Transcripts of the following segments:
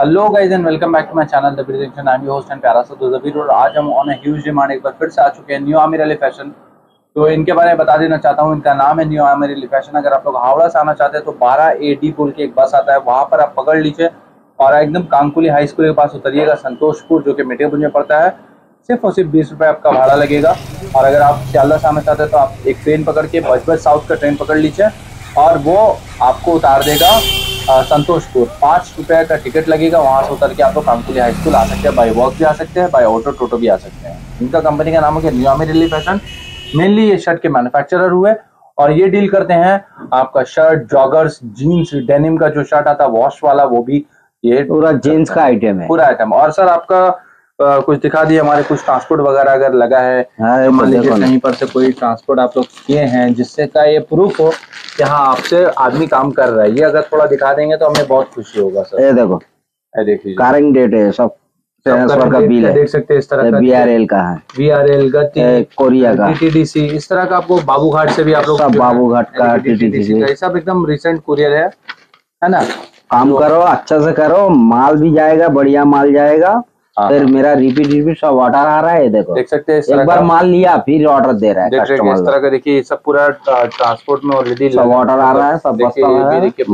Hello guys and welcome back to my channel the Bridge Junction I am your host and प्यारा सा तो जबीर और आज हम ऑन अ ह्यूज डिमांड एक बार फिर से आ चुके हैं न्यू आमिर अली फ़ैशन तो इनके बारे में बता देना चाहता हूँ, इनका नाम है न्यू आमिर अली फ़ैशन अगर आप लोग हावड़ा से आना चाहते हैं तो बारह ए डी पुल के एक बस आता है, वहाँ पर आप पकड़ लीजिए और एकदम कांकुली हाई स्कूल के पास उतरिएगा, संतोषपुर, जो कि मिठेपुर में पड़ता है। सिर्फ़ और सिर्फ़ बीस रुपये आपका भाड़ा लगेगा। और अगर आप सियालदा से आना चाहते हैं तो आप एक ट्रेन पकड़ के बजबज साउथ का ट्रेन पकड़ लीजिए और वो आपको उतार देगा। संतोषपुर पाँच रुपए का टिकट लगेगा वहाँ से उतर के आप लोग कामकुली हाई स्कूल आ सकते हैं बाई वॉक भी आ सकते हैं बाई ऑटो टोटो भी आ सकते हैं। इनका कंपनी का नाम हो गया न्यूमी दिल्ली फ़ैशन मेनली ये शर्ट के मैन्युफैक्चरर हुए और ये डील करते हैं आपका शर्ट जॉगर्स जीन्स डेनिम का जो शर्ट आता है वॉश वाला वो भी ये पूरा जेंट्स का आइटम है। पूरा आइटम और सर आपका कुछ दिखा दिए हमारे कुछ ट्रांसपोर्ट वगैरह अगर लगा है हाँ, तो मान लीजिए कहीं पर से कोई ट्रांसपोर्ट आप लोग किए हैं जिससे का ये प्रूफ हो कि हाँ आपसे आदमी काम कर रहा है। ये अगर थोड़ा दिखा देंगे तो हमें बहुत खुशी होगा सर। ये देखो ये देख लीजिए। कारिंग डेट है सब ट्रांसफ़र का बिल है। देख सकते हैं इस तरह का बी आर एल का है। बी आर एल गति ये कोरिया का। टीटीडीसी इस तरह का आपको बाबू घाट से भी आप लोग है, बाबूघाट का, TTDC का सब एकदम रिसेंट कुरियर है है ना? काम करो अच्छा से करो माल भी जाएगा बढ़िया माल जाएगा। हाँ। फिर मेरा रिपीट रिपीट सब ऑर्डर आ रहा है देखो। देख सकते हैं एक बार माल लिया फिर ऑर्डर दे रहा है देख इस तरह का देखिए सब पूरा ट्रांसपोर्ट में ऑलरेडी सब ऑर्डर आ रहा है सब देखिए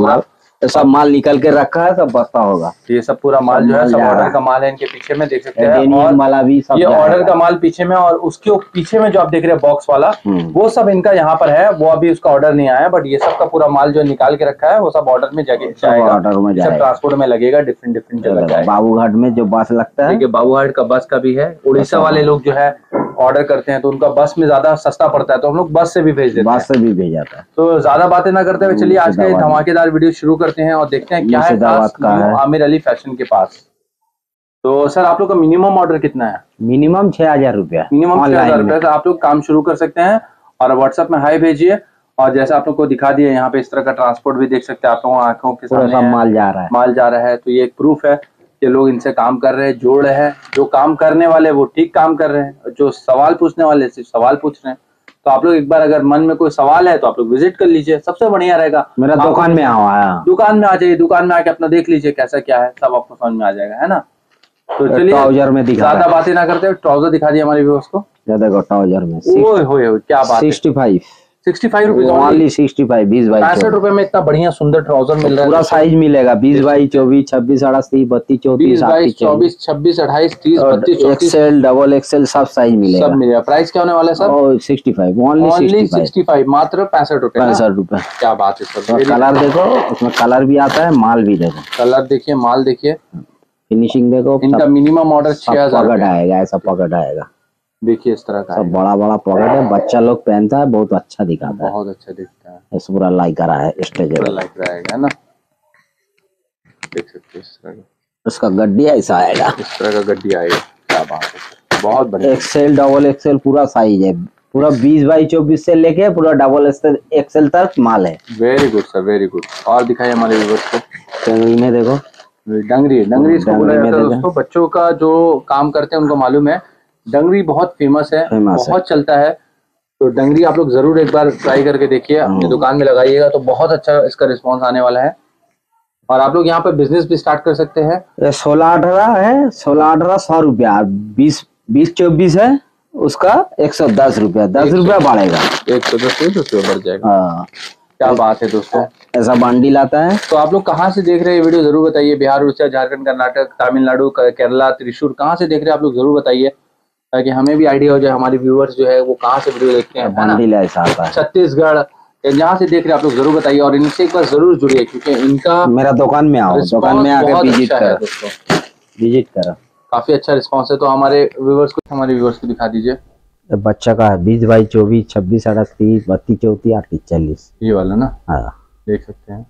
बस्ता माल ये सब माल निकल के रखा है सब बस्ता होगा। ये सब पूरा माल जो है सब ऑर्डर का माल है इनके पीछे में देख सकते हैं। और वाला भी सब ये ऑर्डर का माल पीछे में और उसके पीछे में जो आप देख रहे हैं बॉक्स वाला हम्म। वो सब इनका यहाँ पर है वो अभी उसका ऑर्डर नहीं आया बट ये सब का पूरा माल जो निकाल के रखा है वो सब ऑर्डर में जगह जाएगा। ऑर्डर में जाएगा। ट्रांसपोर्ट में लगेगा डिफरेंट डिफरेंट जगह बाबूघाट में जो बस लगता है। बाबूघाट का बस का भी है। उड़ीसा वाले लोग जो है ऑर्डर करते हैं तो उनका बस में ज़्यादा सस्ता पड़ता है तो हम लोग बस से भी भेज देते हैं बस से भी भेजाता है। तो ज़्यादा बातें ना करते हुए चलिए आज का धमाकेदार वीडियो शुरू करते हैं और देखते हैं क्या है। आमिर अली फ़ैशन के पास। तो सर आप लोग का मिनिमम ऑर्डर कितना है? मिनिमम छह हज़ार रुपया। मिनिमम छह हज़ार रुपया से आप लोग काम शुरू कर सकते हैं और व्हाट्सएप में हाई भेजिए। और जैसे आप लोग को दिखा दिया यहाँ पे इस तरह का ट्रांसपोर्ट भी देख सकते हैं आप लोगों आँखों के सामने माल जा रहा है। माल जा रहा है तो ये एक प्रूफ है। कि लोग इनसे काम कर रहे हैं जोड़ रहे हैं जो काम करने वाले वो ठीक काम कर रहे हैं और जो सवाल पूछने वाले सिर्फ़ सवाल पूछ रहे हैं। तो आप लोग एक बार अगर मन में कोई सवाल है तो आप लोग विज़िट कर लीजिए सबसे बढ़िया रहेगा। मेरा दुकान में आओ आया दुकान में आ जाइए दुकान में आके अपना देख लीजिए कैसा क्या है सब आपको समझ में आ जाएगा है ना? तो चलिए में दिखा ज़्यादा बातें ना करते ट्राउज़र दिखा दिए हमारे व्यूअर्स को। ट्राउज़र में। ओए होए होए, क्या बात है। Sixty five rupees only sixty five बीस बाई पैंसठ रुपए में इतना बढ़िया सुंदर ट्राउज़र मिल रहा पूरा है साइज़ मिलेगा बीस बाई चौबीस छब्बीस अड़तीस बत्तीस चौतीस चौबीस छब्बीस अट्ठाईस तीस बत्तीस एक्सेल डबल एक्सेल सब साइज़ सब मिलेगा। मिलेगा प्राइस क्या होने वाला है sir? Sixty five only sixty five. मात्र पैंसठ रुपए पैंसठ रुपए क्या बात है सर। कलर देखो उसमें कलर भी आता है माल भी देखो। कलर देखिए माल देखिए। फिनिशिंग देखो इनका मिनिमम ऑर्डर छह हज़ार आएगा ऐसा पकड़ आएगा। देखिए इस तरह का सब बड़ा बड़ा पकड़ है बच्चा लोग पहनता है बहुत अच्छा दिखाता है। बहुत अच्छा दिखता है। ऐसे पूरा लाइक करा है स्टेज पूरा लाइक रहेगा है ना? देख सकते हो इस तरह का। उसका गड्डी ऐसा आएगा। इस तरह का गड्डी आएगा। क्या बात है बहुत बढ़िया। एक्सेल डबल एक्सेल पूरा साइज़ है। पूरा बीस बाई चौबीस से लेके पूरा डबल एक्सेल तक माल है। Very good sir very good और दिखाइए हमारे व्यूवर्स को। टंगड़ी में देखो। डंगरी डंगरी इसको बोला जाता है दोस्तों बच्चों का जो काम करते हैं उनको मालूम है। डंगरी बहुत फ़ेमस है है। बहुत चलता है। तो डंगरी आप लोग ज़रूर एक बार ट्राई करके देखिए हम्म। अपनी दुकान में लगाइएगा तो बहुत अच्छा इसका रिस्पॉन्स आने वाला है। और आप लोग यहाँ पे बिज़नेस भी स्टार्ट कर सकते हैं। सोलह अठारह है सोलह अठारह सौ रुपया बीस बीस चौबीस है उसका एक सौ दस रुपया दस रुपया बढ़ेगा। एक सौ दस रुपये बढ़ जाएगा। हाँ। क्या बात है दोस्तों। ऐसा बंडल लाता है। तो आप लोग कहाँ से देख रहे हैं वीडियो ज़रूर बताइए। बिहार उड़ीसा झारखंड कर्नाटक तमिलनाडु केरला त्रिशूर कहाँ से देख रहे हैं आप लोग? ज़रूर बताइए। ताकि हमें भी आइडिया हो जाए हमारे व्यूअर्स जो है वो कहाँ से वीडियो देखते हैं छत्तीसगढ़ या जहाँ से देख रहे हैं आप लोग ज़रूर बताइए और इनसे एक बार ज़रूर जुड़िए क्योंकि इनका मेरा दुकान में आओ दुकान में रिस्पॉन्स आके बहुत विज़िट अच्छा करो। दोस्तों। विज़िट करो। काफ़ी अच्छा रिस्पॉन्स है तो हमारे व्यूवर्स को हमारे व्यूवर्स को दिखा दीजिए। बच्चा का है बीस बाई चौबीस छब्बीस अड़तीस बत्तीस चौतीस अड़तीस चालीस। ये वाला ना? हाँ। देख सकते हैं।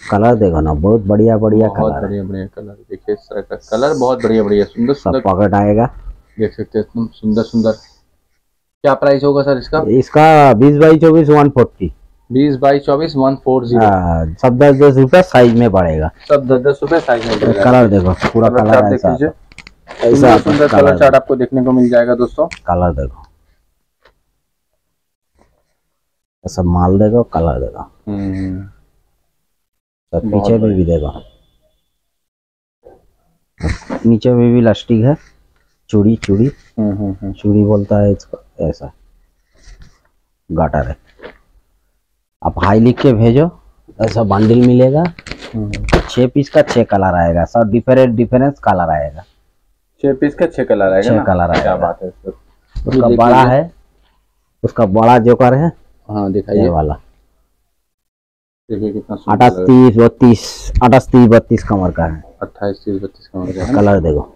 कलर देखो ना बहुत बढ़िया बढ़िया बहुत कलर बढ़िया बढ़िया कलर देखिए इस तरह का कलर बहुत बढ़िया बढ़िया सुंदर सुंदर पॉकेट आएगा। देख सकते हैं एकदम सुंदर सुंदर। क्या प्राइस होगा सर इसका? इसका बीस बाई चौबीस वन फोर्टी। बीस बाई चौबीस वन फोर ज़ीरो। सब दस दस रुपया साइज़ में बढ़ेगा सब दस दस रुपए साइज़ में कलर देखो पूरा कलर देख लीजिए। ऐसा सुंदर कलर चार्ट आपको देखने को मिल जाएगा दोस्तों। कलर देखो। ऐसा माल देखो कलर देखो। सब पीछे में भी देखो। नीचे में भी लास्टिक है। चूड़ी चूड़ी। हम्म हम्म हम्म। चूड़ी बोलता है इसको ऐसा। गाटर है। आप हाई लिख के भेजो ऐसा बंडल मिलेगा। हम्म। छह पीस का छह कलर आएगा। सब डिफरेंट डिफरेंट कलर आएगा। छह पीस का छह कलर आएगा छह कलर क्या बात है उसका बड़ा है उसका बड़ा जोकर है हाँ दिखाइए। वाला। देखिए अठाईस है। तीस बत्तीस अठाईस तीस बत्तीस कमर का है। अट्ठाईस तीस बत्तीस का कलर देखो।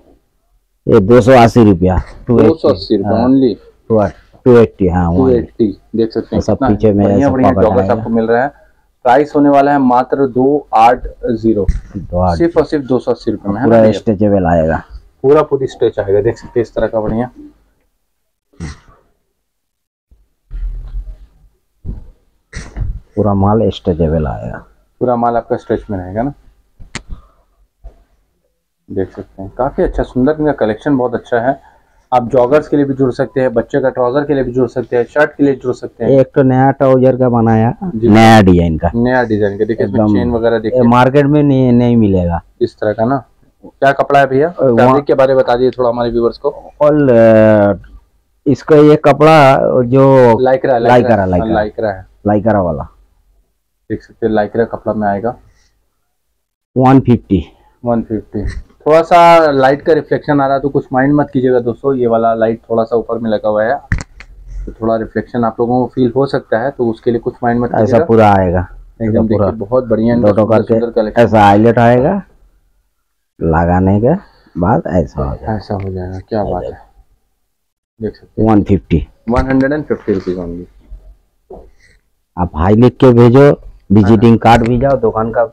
ये दो सौ अस्सी रुपया टू अस्सी रुपये हाँ। ओनली टू एट्टी हाँ टू 180 एट्टी देख सकते हैं कितना पीछे में बढ़िया आपको मिल रहा है। प्राइस होने वाला है मात्र दो आठ ज़ीरो। सिर्फ़ और सिर्फ़ दो सौ अस्सी रुपये में पूरा स्ट्रेचेबल आएगा। पूरा पूरी स्ट्रेच आएगा देख सकते हैं इस तरह का बढ़िया। पूरा माल स्ट्रेचेबल आएगा। पूरा माल आपका स्ट्रेच में रहेगा ना? देख सकते हैं। काफ़ी अच्छा सुंदर इनका कलेक्शन बहुत अच्छा है। आप जॉगर्स के लिए भी जुड़ सकते हैं बच्चे का ट्राउज़र के लिए भी जुड़ सकते हैं शर्ट के लिए जुड़ सकते हैं। एक तो नया ट्राउज़र का बनाया नया डिज़ाइन का। नया डिज़ाइन का देखिए चेन वगैरह देखिए। मार्केट में नहीं नहीं मिलेगा। इस तरह का ना? क्या कपड़ा है भैया? फैब्रिक के बारे में बता दिए थोड़ा हमारे व्यूवर्स को। और इसका ये कपड़ा जो लाइकरा लाइकरा। लाइक्रा। है। लाइकरा वाला। देख सकते हैं लाइक्रा कपड़ा में आएगा। One fifty. 150 थोड़ा सा लाइट का रिफ्लेक्शन आ रहा है तो कुछ माइंड मत कीजिएगा दोस्तों ये वाला लाइट थोड़ा सा ऊपर में लगा हुआ है। तो थोड़ा रिफ्लेक्शन आप लोगों को फील हो सकता है तो उसके लिए कुछ माइंड मत ऐसा पूरा आएगा। एकदम पूरा बहुत बढ़िया ऐसा आएगा लगाने के बाद ऐसा हो जाएगा। ऐसा हो जाएगा क्या बात है। देख सकते वन फिफ्टी हैं one hundred and fifty rupees only आप हाई लिख के भेजो विजिटिंग कार्ड भी जाओ दुकान का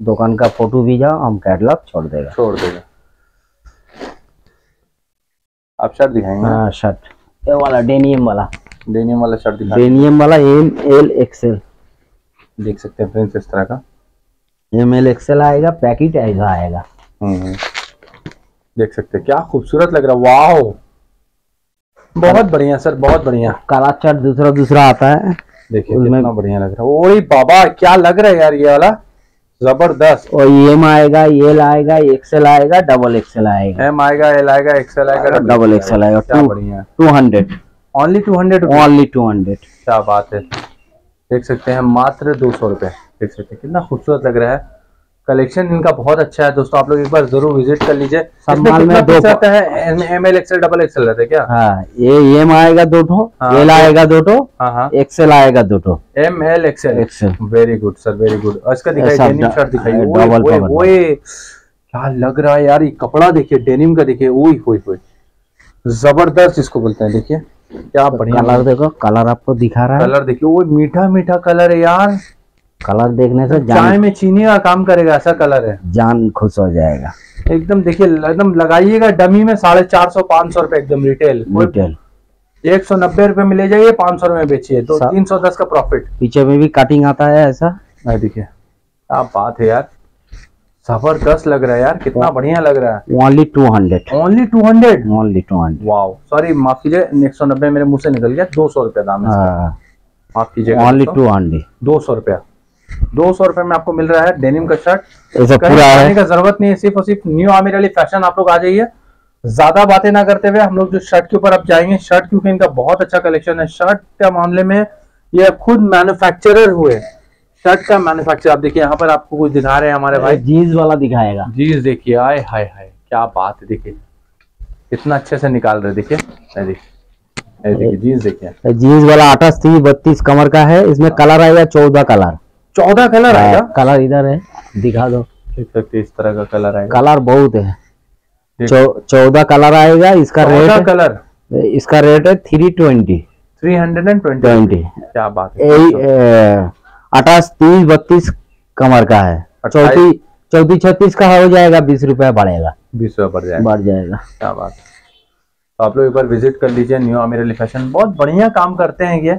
दुकान का फ़ोटो भी जाओ हम कैटलॉग छोड़ देगा। छोड़ देगा। आप शर्ट दिखाएँगे? हाँ शर्ट ये वाला डेनियम वाला। डेनियम वाला शर्ट दिखा डेनियम वाला एम एल एक्सएल देख सकते हैं फ्रेंड्स इस तरह का। एम एल एक्सएल आएगा पैकेट ऐसा आएगा। हम्म देख सकते हैं क्या खूबसूरत लग रहा है। वाओ! बहुत बढ़िया सर बहुत बढ़िया। काला शर्ट दूसरा दूसरा आता है। देखिए कितना बढ़िया लग रहा है। ओए बाबा क्या लग रहा है यार ये वाला? ज़बरदस्त। और एम आएगा एल आएगा एक्सएल आएगा डबल एक्सएल आएगा एम आएगा एल आएगा एक्सएल आएगा डबल एक्सएल आएगा टू बढ़िया। Two hundred only two hundred only two hundred क्या बात है। देख सकते हैं मात्र दो सौ रुपए देख सकते हैं कितना खूबसूरत लग रहा है। कलेक्शन इनका बहुत अच्छा है। दोस्तों आप लोग एक बार ज़रूर विज़िट कर लीजिए। में दो पीस है? M L XL double XL रहता है क्या? हाँ ये एम आएगा दो ठो हाँ, एल आएगा दो ठो हाँ हाँ। एक्सएल आएगा दो ठो। M L XL XL very good sir very good इसका दिखाई शर्ट दिखाइए डबल क्या लग रहा है यार ये कपड़ा देखिए डेनिम का देखिए। ओए होए होए ज़बरदस्त इसको बोलते हैं देखिए। क्या बढ़िया कलर देखो कलर आपको दिखा रहा है। कलर देखिए वो मीठा मीठा कलर है यार। कलर देखने से चाय जान में चीनी का काम करेगा ऐसा कलर है। जान खुश हो जाएगा। एकदम देखिए एकदम लगाइएगा डमी में साढ़े चार सौ पाँच सौ रुपए एकदम रिटेल डिटेल एक सौ नब्बे रुपए में ले जाइए पाँच सौ रुपए में बेचिए तो तीन सौ दस का प्रॉफिट पीछे में भी कटिंग आता है ऐसा? देखिए क्या बात है यार। ज़बरदस्त लग रहा है यार कितना बढ़िया लग रहा है। Only two hundred only two hundred only two hundred wow sorry माफ़ कीजिए एक सौ नब्बे मेरे मुँह से निकल गया दो सौ रुपया दाम है माफ़ कीजिएगा ओनली टू हंड्रेड दो सौ रुपया। दो सौ रुपए में आपको मिल रहा है डेनिम का शर्ट। कहीं है। का ज़रूरत नहीं है सिर्फ़ और सिर्फ़ न्यू आमिर अली फ़ैशन आप लोग आ जाइए। ज़्यादा बातें ना करते हुए हम लोग जो शर्ट के ऊपर आप जाएँगे। शर्ट क्योंकि इनका बहुत अच्छा कलेक्शन है। शर्ट के मामले में ये खुद मैन्युफैक्चरर हुए। शर्ट का मैन्युफैक्चर आप देखिए यहाँ पर आपको कुछ दिखा रहे हैं हमारे भाई। जीन्स वाला दिखाएगा। जीन्स देखिए आए हाय हाय क्या बात है देखिए। कितना अच्छे से निकाल रहे हैं, देखिए। जीन्स देखिए। जीन्स वाला अठाईस तीस बत्तीस कमर का है। इसमें कलर आएगा चौदह कलर। चौदह कलर आएगा। कलर इधर है दिखा दो। देख सकते इस तरह का कलर आएगा। कलर बहुत है। चौदह कलर आएगा इसका रेट कलर। इसका रेट है three twenty three hundred and twenty twenty क्या बात है अठाईस तीस बत्तीस कमर का है। चौथी चौथी छत्तीस का हो जाएगा बीस रुपया बढ़ेगा। बीस रुपये बढ़ जाएगा। बढ़ जाएगा। क्या बात है। तो आप लोग एक बार विज़िट कर लीजिए न्यू आमिर अली फ़ैशन बहुत बढ़िया काम करते हैं ये।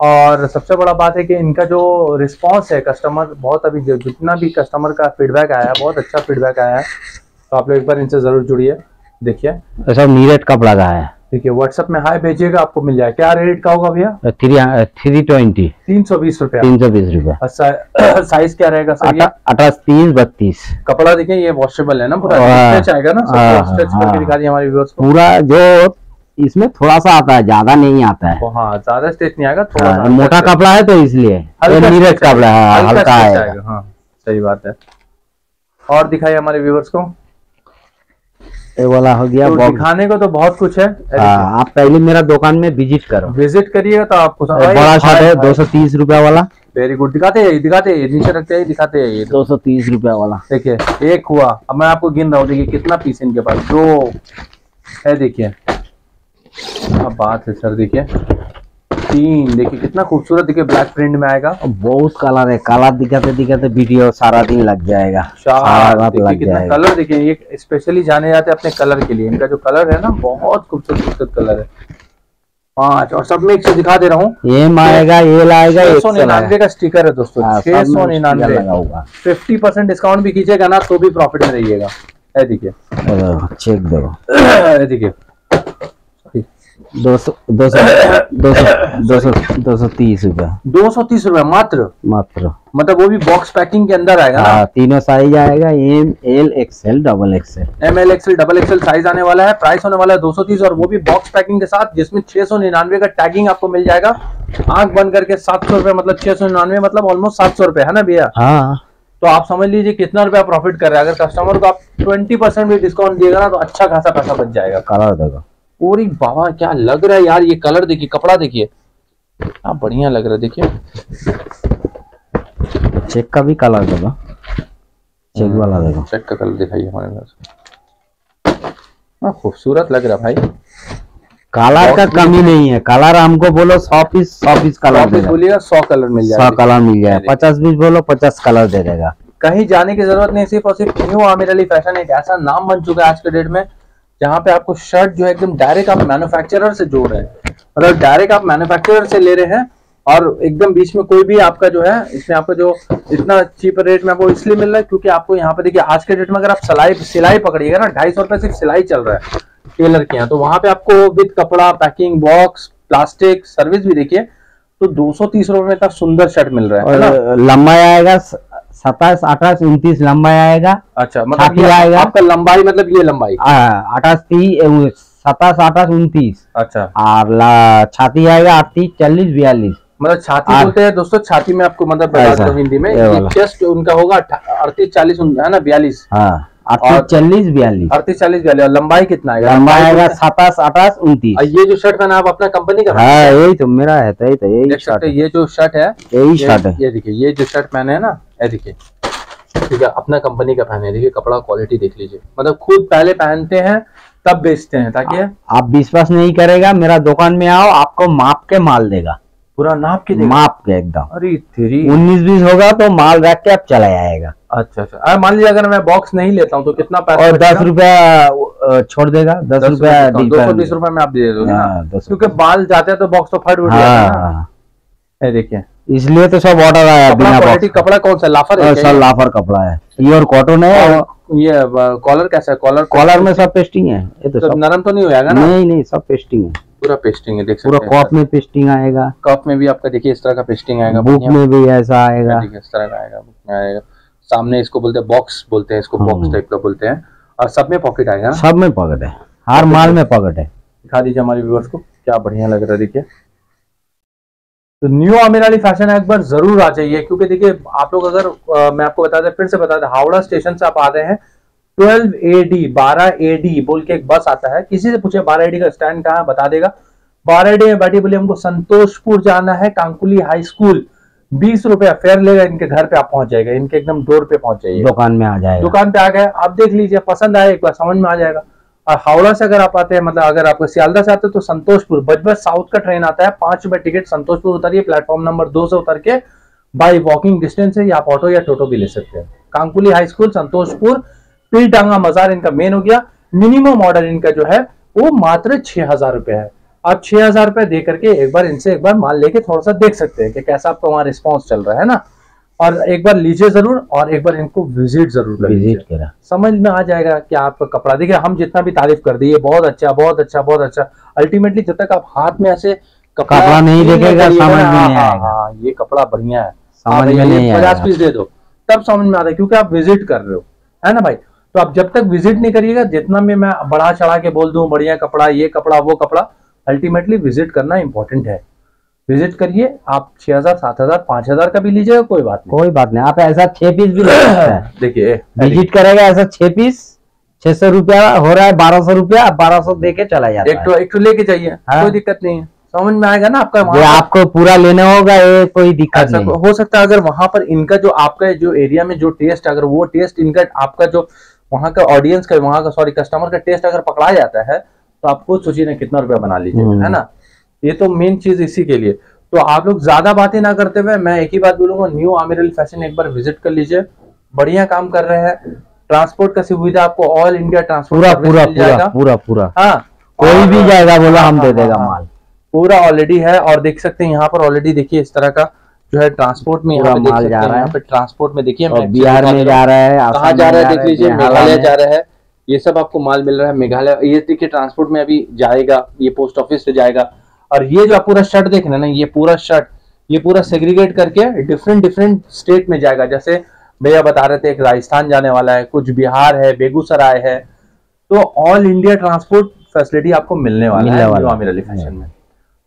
और सबसे बड़ा बात है कि इनका जो रिस्पांस है कस्टमर बहुत अभी जितना भी कस्टमर का फीडबैक आया है बहुत अच्छा फीडबैक आया है तो आप लोग एक बार इनसे ज़रूर जुड़िए देखिए। सब नीरज कपड़ा का है। देखिए व्हाट्सएप में हाई भेजिएगा आपको मिल जाएगा। क्या रेट का होगा भैया? थ्री थ्री ट्वेंटी तीन सौ बीस रुपया। तीन सौ बीस रुपया। साइज़ क्या रहेगा सर ये? तीस बत्तीस। कपड़ा देखिए ये वॉशेबल है ना पूरा। हाँ। स्ट्रेच आएगा ना? हाँ, स्ट्रेच करके हाँ। दिखा दिए हमारे पूरा जो इसमें थोड़ा सा आता है ज़्यादा नहीं आता है। तो हाँ ज़्यादा स्ट्रेच नहीं आएगा थोड़ा हाँ, मोटा कपड़ा है तो इसलिए हल्का नीरज कपड़ा है हाँ, हल्का आएगा। हाँ सही बात है। और दिखाइए हमारे व्यूअर्स को। ये वाला हो गया तो दिखाने को तो बहुत कुछ है हाँ, आप पहले मेरा दुकान में विज़िट करो। विज़िट करिएगा तो आपको बड़ा शर्ट है दो सौ तीस रुपया वाला। वेरी गुड दिखाते हैं दिखाते हैं नीचे रखते हैं दिखाते हैं ये दो सौ तीस रुपया वाला। देखिए एक हुआ अब मैं आपको गिन रहा हूँ देखिए कितना पीस इनके पास दो। है देखिए। अब बात है सर देखिए। तीन देखिए कितना खूबसूरत देखिए ब्लैक प्रिंट में आएगा। बहुत कलर है काला दिखाते दिखाते वीडियो सारा दिन लग जाएगा। सारा रात लग जाएगा। कलर देखिए ये स्पेशली जाने जाते हैं अपने कलर के लिए। इनका जो कलर है ना बहुत खूबसूरत खूबसूरत कलर है। पाँच और सब में एक से दिखा दे रहा हूँ। ये आएगा ये लाएगा छह सौ निन्यानवे का स्टिकर है दोस्तों हाँ, छह सौ निन्यानवे। फिफ्टी परसेंट डिस्काउंट भी कीजिएगा ना तो भी प्रॉफिट में रहिएगा। देखिए। चेक है देखिए। दो सौ दो सौ दो सौ दो सौ दो सौ तीस रुपया। दो सौ तीस रुपए मात्र? मात्र। मतलब वो भी बॉक्स पैकिंग के अंदर आएगा? ना हाँ तीनों साइज़ आएगा M L XL double XL M L XL double XL size आने वाला है प्राइस होने वाला है दो सौ तीस और वो भी बॉक्स पैकिंग के साथ जिसमें छह सौ निन्यानवे का टैगिंग आपको मिल जाएगा। आँख बंद करके सात सौ रुपए मतलब छह सौ निन्यानवे मतलब ऑलमोस्ट सात सौ रुपए है ना भैया? हाँ। तो आप समझ लीजिए कितना रुपया प्रॉफिट कर रहे हैं। अगर कस्टमर को आप ट्वेंटी परसेंट भी डिस्काउंट दिएगा ना तो अच्छा खासा पैसा बच जाएगा। कलर पूरी बाबा क्या लग रहा है यार ये कलर देखिए कपड़ा देखिए। क्या बढ़िया लग रहा है देखिए। चेक का भी कलर देखो। चेक वाला देखो। चेक का कलर दिखाइए हमारे पास। हाँ, खूबसूरत लग रहा भाई। कलर का कमी नहीं है। कलर हमको बोलो सौ पीस सौ पीस कलर बोलिएगा सौ कलर मिल जाएगा। सौ जाएगा कलर मिल जाए पचास पीस बोलो पचास कलर दे देगा। कहीं जाने की ज़रूरत नहीं सिर्फ़ और सिर्फ़ न्यू आमिर अली फ़ैशन एक ऐसा नाम बन चुका है आज के डेट में जहाँ पे आपको शर्ट जो है एकदम डायरेक्ट आप मैन्युफैक्चरर से जोड़ रहे हैं। मतलब डायरेक्ट आप मैन्युफैक्चरर से ले रहे हैं और एकदम बीच में कोई भी आपका जो है इसमें आपको जो इतना चीप रेट में आपको इसलिए मिल रहा है क्योंकि आपको यहाँ पे देखिए आज के डेट में अगर आप सिलाई सिलाई पकड़िएगा ना ढाई सौ रुपए सिर्फ़ सिलाई चल रहा है टेलर के यहाँ। तो वहाँ पे आपको विद कपड़ा पैकिंग बॉक्स प्लास्टिक सर्विस भी देखिए तो दो सौ तीस रुपए में इतना सुंदर शर्ट मिल रहा है, लंबाई आएगा सत्ताईस अठाईस उन्तीस लंबाई आएगा। अच्छा मतलब छाती ये आएगा। आपका लंबाई मतलब ये लंबाई? अठाईस तीस सत्ताईस अठाईस उनतीस। अच्छा। और छाती आएगा अड़तीस चालीस बयालीस। मतलब छाती बोलते हैं दोस्तों छाती में आपको मतलब हिंदी में चेस्ट उनका होगा अड़तीस चालीस है ना बयालीस? हाँ। चालीस बयालीस। अड़तीस चालीस बयालीस। लंबाई कितना आएगा लंबाई आएगा सत्ताईस अठाईस उनतीस। ये जो शर्ट पहना आप अपना कंपनी का हाँ यही तो मेरा है तो यही तो यही शर्ट है ये जो शर्ट है यही शर्ट है। ये देखिए ये जो शर्ट पहने है ना ये देखिए ठीक है अपना कंपनी का पहने। देखिए कपड़ा क्वालिटी देख लीजिए। मतलब खुद पहले पहनते हैं तब बेचते हैं ताकि आप विश्वास नहीं करेगा मेरा दुकान में आओ आपको माप के माल देगा। पूरा नाप के माप के एकदम। अरे तेरी उन्नीस बीस होगा तो माल रख के आप चला जाएगा। अच्छा अच्छा। अरे मान लीजिए अगर मैं बॉक्स नहीं लेता हूँ तो कितना पैसा और दस रुपया छोड़ देगा। दस रुपया दो सौ बीस। रुपए में आप दे दोगे हाँ, क्योंकि बाल जाते हैं तो बॉक्स तो फट उठ जाता है देखिए। इसलिए तो सब ऑर्डर आया बिना क्वालिटी कपड़ा कौन सा लाफर है ये? लाफर कपड़ा है। प्योर कॉटन है ये कॉलर कैसा है? कॉलर कॉलर में सब पेस्टिंग है। ये तो तो सब नरम तो नहीं होगा ना? नहीं नहीं सब पेस्टिंग है। पूरा पेस्टिंग है देख पूरा सकते हैं कॉप में पेस्टिंग आएगा। कप में भी आपका देखिए इस तरह का पेस्टिंग आएगा बुक में भी ऐसा आएगा। देखिए इस तरह का आएगा बुक में आएगा। सामने इसको बोलते हैं बॉक्स बोलते हैं इसको बॉक्स हम्म। टाइप का बोलते हैं। और सब में पॉकेट आएगा। सब में पकड़ है। हर माल में पॉकेट है। दिखा दीजिए हमारे व्यूअर्स को क्या बढ़िया लग रहा है देखिए। तो न्यू आमिर अली फ़ैशन एक बार ज़रूर आ जाइए क्योंकि देखिए आप लोग अगर अ, मैं आपको बता दें फिर से बता दें हावड़ा स्टेशन से आप आ रहे हैं 12 एडी 12 एडी बोल के एक बस आता है। किसी से पूछे 12 एडी का स्टैंड कहाँ है बता देगा। 12 एडी में बैठी बोले हमको संतोषपुर जाना है कांकुली हाई स्कूल। बीस रुपया फेयर लेगा इनके घर पे आप पहुँच जाएगा। इनके एकदम डोर पे पहुँच जाइए। दुकान में आ जाएगा। दुकान पे आ गए। आप देख लीजिए पसंद आए एक बार समझ में आ जाएगा। और हावड़ा से अगर आप आते हैं मतलब अगर आपको सियालदा से आते हैं तो संतोषपुर बजबज साउथ का ट्रेन आता है। पाँच रुपए टिकट संतोषपुर उतरिए प्लेटफॉर्म नंबर दो से उतर के बाई वॉकिंग डिस्टेंस है या आप ऑटो या टोटो भी ले सकते हैं। कांकुली हाई स्कूल संतोषपुर पीरटांगा मजार इनका मेन हो गया। मिनिमम ऑर्डर इनका जो है वो मात्र छह हज़ार रुपए है। आप छह हज़ार रुपए दे करके एक बार इनसे एक बार माल लेके थोड़ा सा देख सकते हैं कि कैसा आपका वहाँ रिस्पॉन्स चल रहा है ना? और एक बार लीजिए ज़रूर और एक बार इनको विज़िट ज़रूर विज़िट करा। समझ में आ जाएगा कि आपका कपड़ा देखिए हम जितना भी तारीफ़ कर दिए बहुत अच्छा बहुत अच्छा बहुत अच्छा। अल्टीमेटली जब तक आप हाथ में ऐसे कपड़ा नहीं देखेगा, समझ में नहीं हाँ, आएगा। हाँ, ये कपड़ा बढ़िया है। समझ हाँ में नहीं पचास पीस दे दो। तब समझ में आता है क्योंकि आप विज़िट कर रहे हो। है ना भाई? तो आप जब तक विज़िट नहीं करिएगा जितना भी मैं बढ़ा चढ़ा के बोल दूँ बढ़िया कपड़ा ये कपड़ा वो कपड़ा अल्टीमेटली विज़िट करना इंपॉर्टेंट है। विज़िट करिए आप छह हज़ार सात हज़ार पाँच हज़ार का भी लीजिएगा कोई बात नहीं। कोई बात नहीं आप ऐसा छह पीस भी देखिए विज़िट करेगा ऐसा छह पीस छह सौ रुपया हो रहा है बारह सौ रुपया आप बारह सौ दे के चला जाता एक तो एक तो लेके जाइए हाँ। कोई दिक्कत नहीं है। समझ में आएगा ना आपका ये आपको पूरा लेना होगा ये कोई दिक्कत नहीं हो। सकता है अगर वहाँ पर इनका जो आपका जो एरिया में जो टेस्ट अगर वो टेस्ट इनका आपका जो वहाँ का ऑडियंस का वहाँ का सॉरी कस्टमर का टेस्ट अगर पकड़ा जाता है तो आप खुद सोचिए ना कितना रुपया बना लीजिए हम्म। है ना? ये तो मेन चीज़ इसी के लिए। तो आप लोग ज़्यादा बातें ना करते हुए मैं एक ही बात बोलूँगा न्यू आमिरल फ़ैशन एक बार विज़िट कर लीजिए। बढ़िया काम कर रहे हैं। ट्रांसपोर्ट का सुविधा आपको ऑल इंडिया ट्रांसपोर्ट पूरा पूरा पूरा पूरा पूरा। हाँ। कोई भी जाएगा बोला हम हाँ, दे देगा हाँ, माल। पूरा ऑलरेडी है और देख सकते हैं यहाँ पर ऑलरेडी देखिए इस तरह का। जो है ट्रांसपोर्ट में यहाँ माल जा रहा है। पे ट्रांसपोर्ट में देखिए बिहार में जा रहा है कहाँ जा रहा है देख लीजिए मेघालय जा रहा है। ये सब आपको माल मिल रहा है मेघालय ये देखिए ट्रांसपोर्ट में अभी जाएगा ये पोस्ट ऑफ़िस से जाएगा। और ये जो आप पूरा शर्ट देख रहे हैं ना ये पूरा शर्ट ये पूरा सेग्रीगेट करके डिफरेंट डिफरेंट स्टेट में जाएगा। जैसे भैया बता रहे थे एक राजस्थान जाने वाला है कुछ बिहार है बेगूसराय है। तो ऑल इंडिया ट्रांसपोर्ट फैसिलिटी आपको मिलने वाला मिलने है। वाला न्यू आमिर अली फ़ैशन में।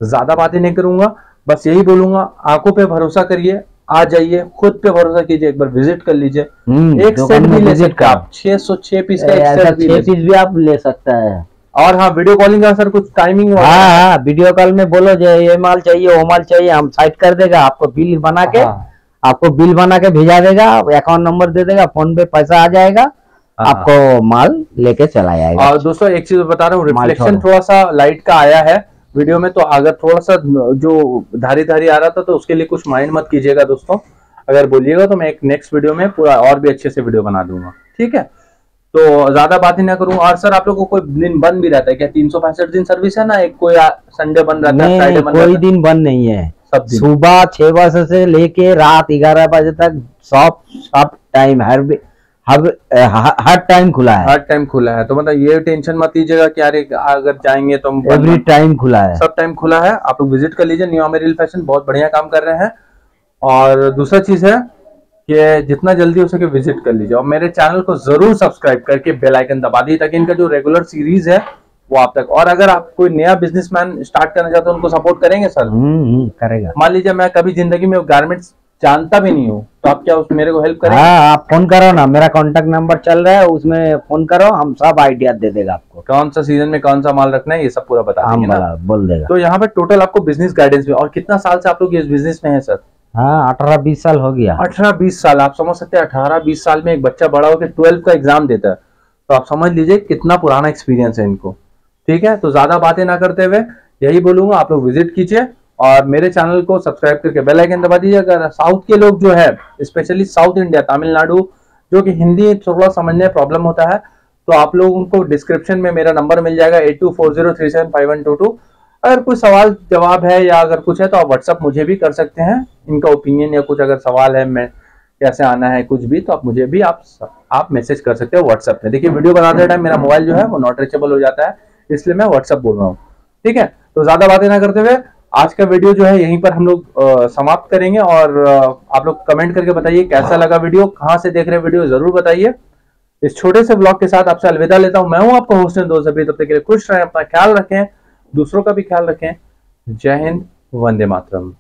ज़्यादा बातें नहीं करूँगा। बस यही बोलूँगा आँखों पे भरोसा करिए आ जाइए खुद पे भरोसा कीजिए एक बार विज़िट कर लीजिए। हम्म, एक सेट भी ले सकते आप छह सौ छह पीस का एक सेट भी छह पीस भी आप ले सकते हैं। और हाँ वीडियो कॉलिंग का सर कुछ टाइमिंग हाँ हाँ वीडियो कॉल में बोलो जो ये माल चाहिए वो माल चाहिए हम साइड कर देगा आपको बिल बना के हाँ। आपको बिल बना के भेजा देगा अकाउंट नंबर दे देगा फ़ोन पे पैसा आ जाएगा हाँ। आपको माल लेके चला जाएगा। और दोस्तों एक चीज़ बता रहा हूँ रिफ्लेक्शन थोड़ा सा लाइट का आया है। वीडियो में तो अगर थोड़ा सा जो धारी धारी आ रहा था तो उसके लिए कुछ माइंड मत कीजिएगा दोस्तों। अगर बोलिएगा तो मैं एक नेक्स्ट वीडियो में पूरा और भी अच्छे से वीडियो बना दूँगा। ठीक है? तो ज़्यादा बात ही ना करूँ। और सर आप लोगों को कोई दिन बंद भी रहता है क्या? तीन सौ पैंसठ दिन सर्विस है ना? एक कोई संडे बंद रहता है नहीं फ्राइडे बंद कोई दिन बंद नहीं है। सब सुबह छह बजे से लेके रात ग्यारह बजे तक शॉप सब टाइम हर हर हर टाइम खुला है। हर टाइम खुला है। तो मतलब ये टेंशन मत लीजिएगा कि अरे अगर जाएँगे तो हम एवरी टाइम खुला है। सब टाइम खुला है। आप लोग विज़िट कर लीजिए। न्यू अमेरिल फ़ैशन बहुत बढ़िया काम कर रहे हैं। और दूसरा चीज़ है कि जितना जल्दी हो सके विज़िट कर लीजिए। और मेरे चैनल को ज़रूर सब्सक्राइब करके बेल आइकन दबा दीजिए ताकि इनका जो रेगुलर सीरीज़ है वो आप तक और अगर आप कोई नया बिजनेसमैन स्टार्ट करना चाहते हो उनको सपोर्ट करेंगे सर हम्म हम्म, करेगा। मान लीजिए मैं कभी ज़िंदगी में गारमेंट्स जानता भी नहीं हूँ। तो आप क्या उस मेरे को हेल्प करेंगे? हाँ आप फ़ोन करो ना। मेरा कांटेक्ट नंबर चल रहा है उसमें फ़ोन करो हम सब आइडिया दे देगा आपको। कौन सा सीज़न में कौन सा माल रखना है ये सब पूरा बता हम ना। बोल देगा। तो यहाँ पे टोटल आपको बिज़नेस गाइडेंस में और कितना साल से आप लोग इस बिज़नेस में है सर हाँ अठारह बीस साल हो गया। अठारह बीस साल। आप समझ सकते हैं अठारह बीस साल में एक बच्चा बड़ा होकर ट्वेल्व का एग्ज़ाम देता है। तो आप समझ लीजिए कितना पुराना एक्सपीरियंस है इनको। ठीक है? तो ज़्यादा बातें ना करते हुए यही बोलूँगा आप लोग विज़िट कीजिए। और मेरे चैनल को सब्सक्राइब करके बेल आइकन दबा दीजिए। अगर साउथ के लोग जो है स्पेशली साउथ इंडिया, तमिलनाडु, जो कि हिंदी थोड़ा समझने में प्रॉब्लम होता है तो आप लोगों को डिस्क्रिप्शन में मेरा नंबर मिल जाएगा eight two four zero three seven five one two two अगर कोई सवाल, जवाब है या अगर कुछ है तो आप व्हाट्सअप मुझे भी कर सकते हैं। इनका ओपिनियन या कुछ अगर सवाल है, मैं कैसे आना है, कुछ भी तो आप मुझे भी आप आप मैसेज कर सकते हो व्हाट्सअप में। देखिए वीडियो बनाते टाइम मेरा मोबाइल जो है, वो नॉट रीचेबल हो जाता है, इसलिए मैं व्हाट्सअप बोल रहा हूँ। ठीक है? तो ज़्यादा बातें ना करते हुए आज का वीडियो जो है यहीं पर हम लोग समाप्त करेंगे और आप लोग कमेंट करके बताइए कैसा लगा वीडियो, कहाँ से देख रहे वीडियो ज़रूर बताइए। इस छोटे से ब्लॉग के साथ आपसे अलविदा लेता हूँ। मैं हूँ आपका होस्ट दोस्त अभी तब तक के लिए खुश रहें, अपना ख्याल रखें, दूसरों का भी ख्याल रखें। जय हिंद, वंदे मातरम।